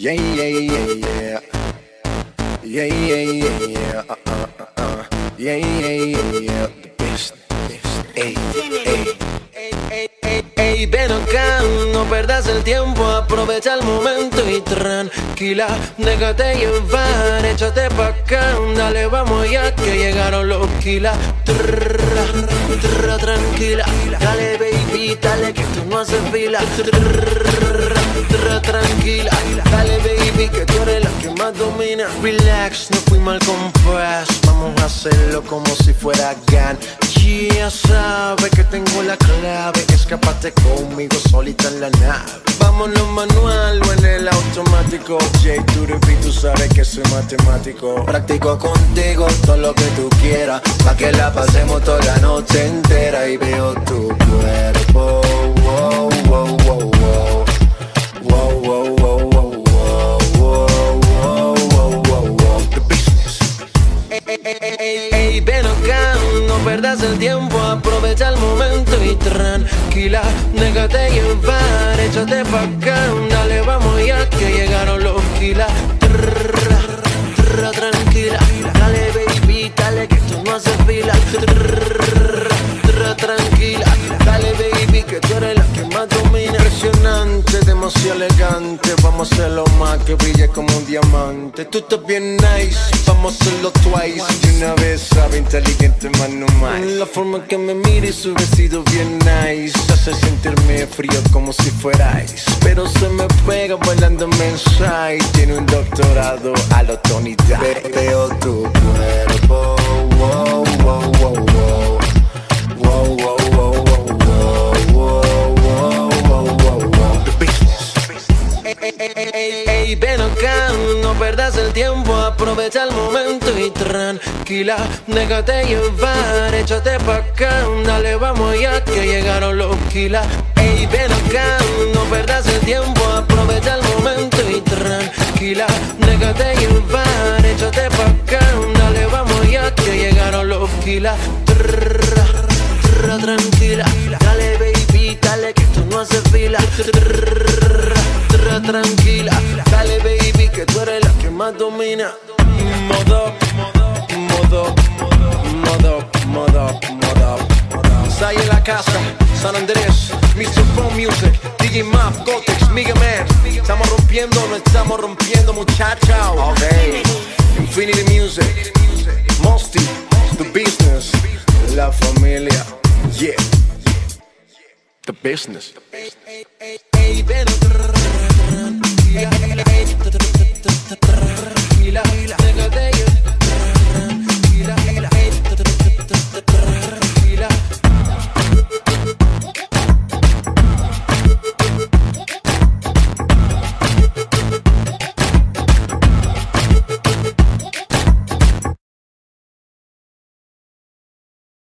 Yeah, yeah, yeah, yeah. Yeah, yeah, yeah, yeah. Uh, uh, uh, uh. Yeah, yeah, yeah, yeah. The best, best. Ey, ey. Ey, ey, ven acá, no perdas el tiempo, aprovecha el momento y tranquila, déjate llevar, échate pa' acá, dale, vamos ya que llegaron los kilas. Trrra, trrra, tranquila, dale baby, dale que tú no haces fila. Trrra, tranquila, dale baby que tú eres la que más domina. Relax, no fui mal compás, vamos a hacerlo como si fuera GAN. Ya sabes que tengo la clave, escapate conmigo solita en la nave. Vámonos manual o en el automático. J, tú tú sabes que soy matemático. Practico contigo todo lo que tú quieras, pa' que la pasemos toda la noche entera y veo tu cuerpo. Tiempo, aprovecha el momento y tranquila, déjate llevar, échate pa' acá, dale, vamos ya que llegaron los kilas. Tranquila, dale baby, dale que tú no haces fila. Tranquila, dale baby que tú eres la que más domina. Vamos a hacerlo más que brille como un diamante. Tú estás bien nice, vamos a hacerlo twice. Y una vez sabe inteligente, más no más. La forma que me mires, su vestido bien nice. Hace sentirme frío como si fuerais. Pero se me pega bailando inside. Tiene un doctorado a lo Tony. Ey, ven acá, no perdas el tiempo, aprovecha el momento y tranquila, déjate llevar, échate pa' acá, dale, vamos ya que llegaron los kilas. Ey, ven acá, no perdas el tiempo, aprovecha el momento y tranquila, déjate llevar, échate pa' acá, dale, vamos ya que llegaron los kilas. Trrra, trrra, tranquila, dale baby, domina. Modo, modo, modo, modo, modo. Sai en la casa, San Andrés, Mr. Phone Music, DJ Map, Gotex, Mega Man. Estamos rompiendo, no estamos rompiendo, muchacha. Ok, Infinity Music, Mosty, The Business, La Familia, yeah. The Business.